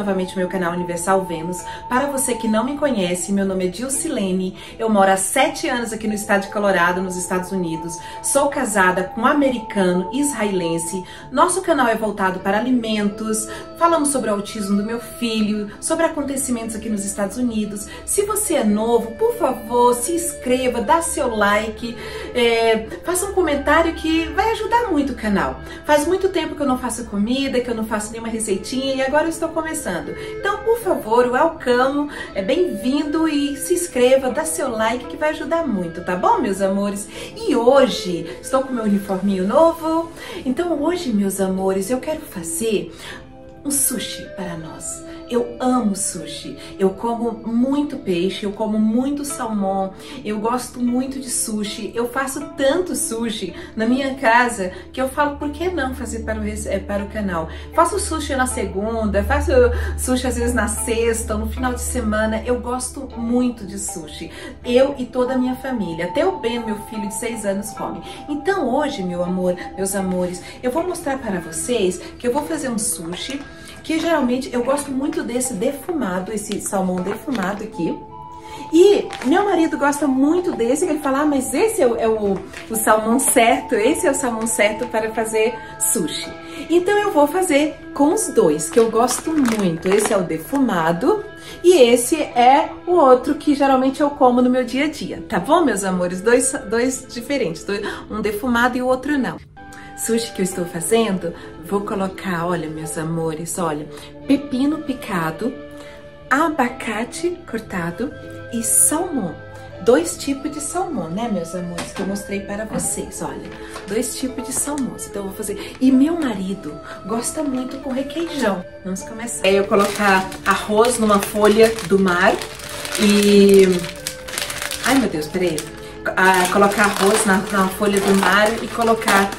novamente ao meu canal Universal Vênus. Para você que não me conhece, meu nome é Dilcilene, eu moro há sete anos aqui no estado de Colorado, nos Estados Unidos. Sou casada com um americano israelense. Nosso canal é voltado para alimentos, falamos sobre o autismo do meu filho, sobre acontecimentos aqui nos Estados Unidos. Se você é novo, por favor, se inscreva, dá seu like, é, faça um comentário que vai ajudar muito o canal. Faz muito tempo que eu não faço comida, que eu não faço nenhuma receitinha e agora eu estou começando. Então, por favor, welcome, é bem-vindo e se inscreva, dá seu like que vai ajudar muito, tá bom, meus amores? E hoje, estou com meu uniforminho novo, então hoje, meus amores, eu quero fazer um sushi para nós. Eu amo sushi. Eu como muito peixe, eu como muito salmão, eu gosto muito de sushi. Eu faço tanto sushi na minha casa que eu falo, por que não fazer para o, eh, para o canal? Faço sushi na segunda, faço sushi às vezes na sexta, no final de semana. Eu gosto muito de sushi. Eu e toda a minha família. Até o Ben, meu filho de seis anos, come. Então hoje, meu amor, meus amores, eu vou mostrar para vocês que eu vou fazer um sushi que geralmente eu gosto muito desse defumado, esse salmão defumado aqui. E meu marido gosta muito desse, ele fala, ah, mas esse é, o, é o, o, salmão certo, esse é o salmão certo para fazer sushi. Então eu vou fazer com os dois, que eu gosto muito. Esse é o defumado e esse é o outro que geralmente eu como no meu dia a dia, tá bom, meus amores? Dois, dois diferentes, dois, um defumado e o outro não sushi que eu estou fazendo, vou colocar, olha, meus amores, olha, pepino picado, abacate cortado e salmão. Dois tipos de salmão, né, meus amores, que eu mostrei para vocês, olha. Dois tipos de salmão, então eu vou fazer. E meu marido gosta muito com requeijão. Vamos começar. É eu colocar arroz numa folha do mar e... Ai, meu Deus, peraí. Ah, colocar arroz na, na folha do mar e colocar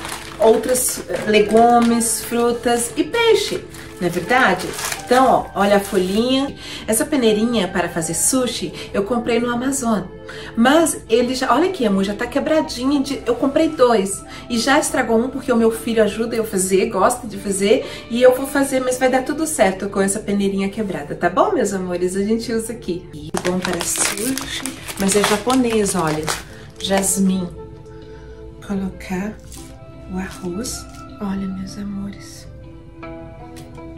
outros legumes, frutas e peixe, não é verdade? Então, ó, olha a folhinha. Essa peneirinha para fazer sushi eu comprei no Amazon. Mas ele já, olha aqui, amor, já tá quebradinha. De, eu comprei dois e já estragou um porque o meu filho ajuda eu fazer, gosta de fazer e eu vou fazer, mas vai dar tudo certo com essa peneirinha quebrada, tá bom, meus amores? A gente usa aqui. E bom para sushi, mas é japonês, olha. Jasmim. Colocar o arroz. Olha, meus amores.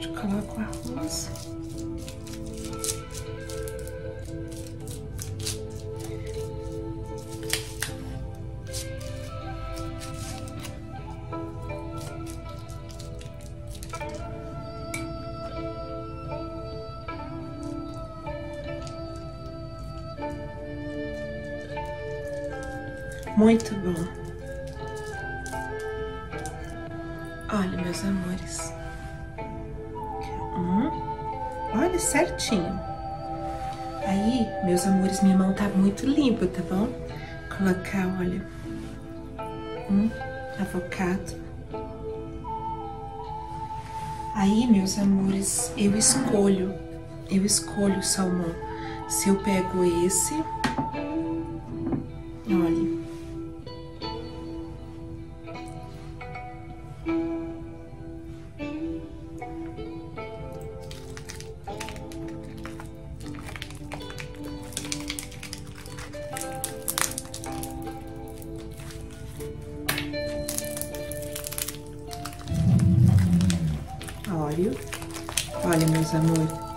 Eu coloco o arroz. Muito bom. Olha, meus amores. Um. Olha, certinho. Aí, meus amores, minha mão tá muito limpa, tá bom? Colocar, olha, um avocado. Aí, meus amores, eu escolho, eu escolho o salmão. Se eu pego esse, óleo. Olha, meus amores.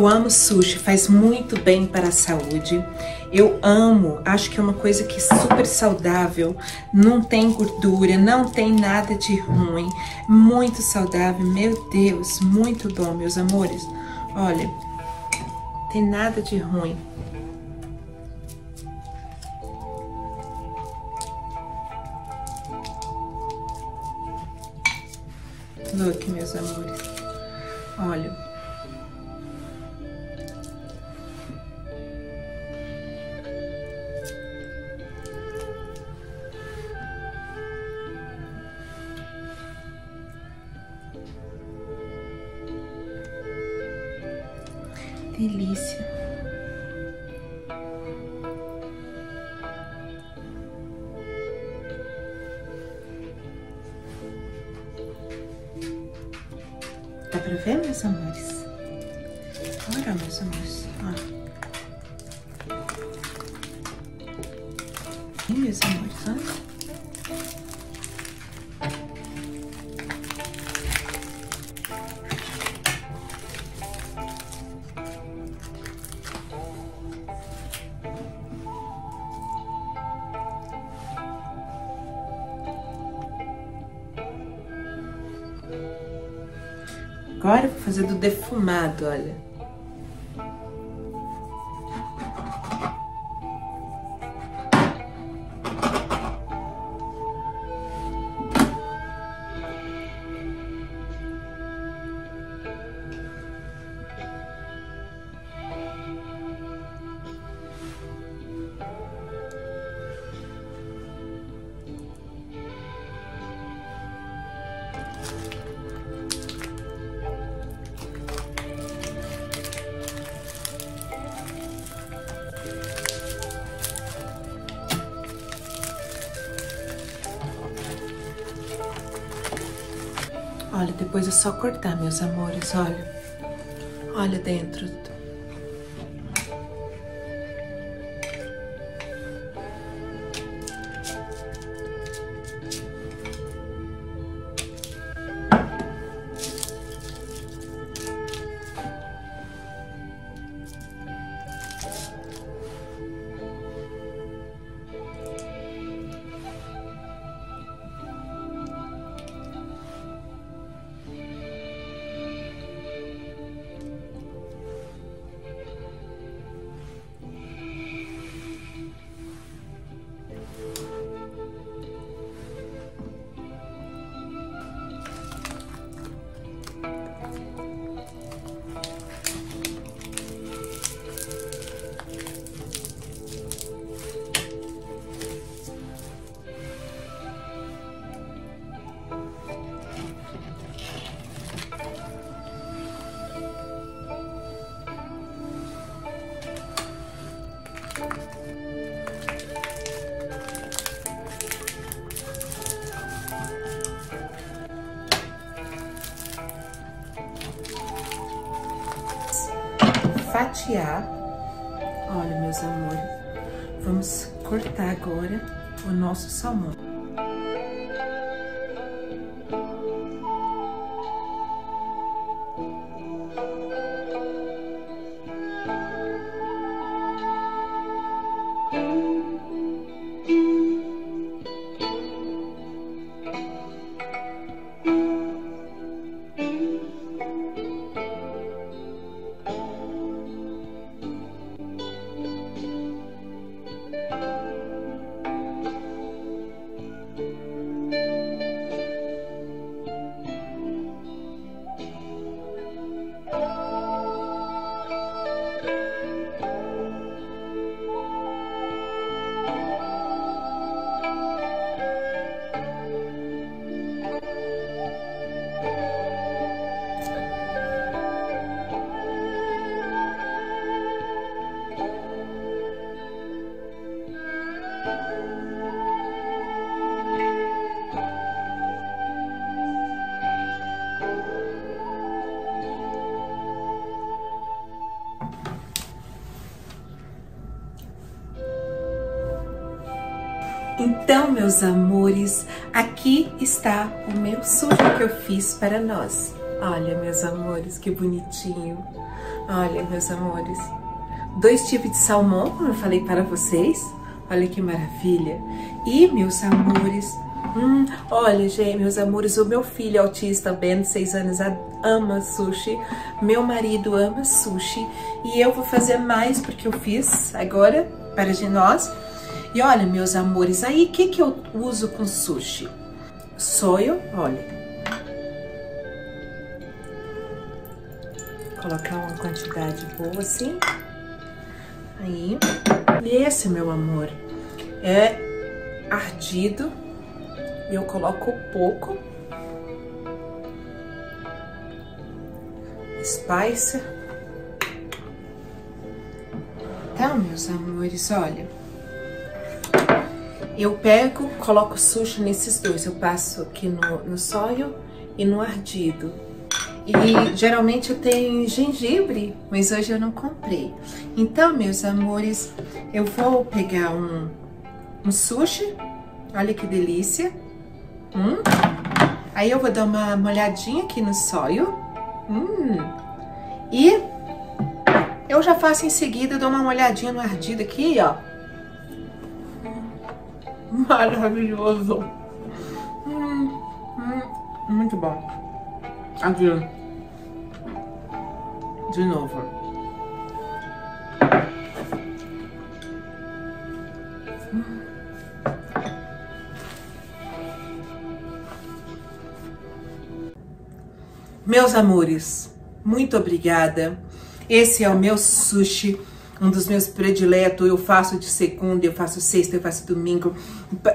Eu amo sushi, faz muito bem para a saúde. Eu amo, acho que é uma coisa que é super saudável, não tem gordura, não tem nada de ruim, muito saudável, meu Deus, muito bom, meus amores. Olha, tem nada de ruim. Look, meus amores, olha. Pra ver, meus amores? Olha, meus amores. Agora vou fazer do defumado, olha. Olha, depois é só cortar, meus amores, olha. Olha dentro. Fatiar. Olha, meus amores, vamos cortar agora o nosso salmão. Então, meus amores, aqui está o meu sujo que eu fiz para nós. Olha, meus amores, que bonitinho. Olha, meus amores. Dois tipos de salmão, como eu falei para vocês. Olha que maravilha. E, meus amores, hum, olha, gente, meus amores, o meu filho autista, Ben, de seis anos, ama sushi. Meu marido ama sushi. E eu vou fazer mais porque eu fiz agora para de nós. E olha, meus amores, aí o que, que eu uso com sushi? Soio, olha. colocar uma quantidade boa assim. Aí, e esse, meu amor, é ardido. E eu coloco pouco. Spice. Então, meus amores, olha. Eu pego, coloco sushi nesses dois. Eu passo aqui no, no sóio e no ardido. E geralmente eu tenho gengibre, mas hoje eu não comprei. Então, meus amores, eu vou pegar um, um sushi. Olha que delícia. Hum. Aí eu vou dar uma molhadinha aqui no sóio. Hum. E eu já faço em seguida, dou uma molhadinha no ardido aqui, ó. Maravilhoso. Hum, hum, muito bom. Aqui. De novo. Meus amores, muito obrigada. Esse é o meu sushi, um dos meus prediletos. Eu faço de segunda, eu faço sexta, eu faço domingo.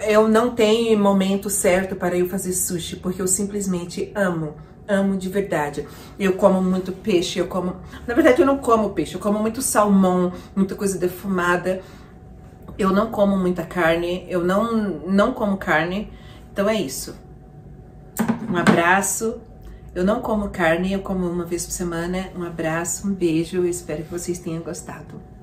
Eu não tenho momento certo para eu fazer sushi, porque eu simplesmente amo amo de verdade. Eu como muito peixe, eu como. Na verdade, eu não como peixe, eu como muito salmão, muita coisa defumada. Eu não como muita carne, eu não, não como carne. Então é isso. Um abraço. Eu não como carne, eu como uma vez por semana. Um abraço, um beijo. Espero que vocês tenham gostado.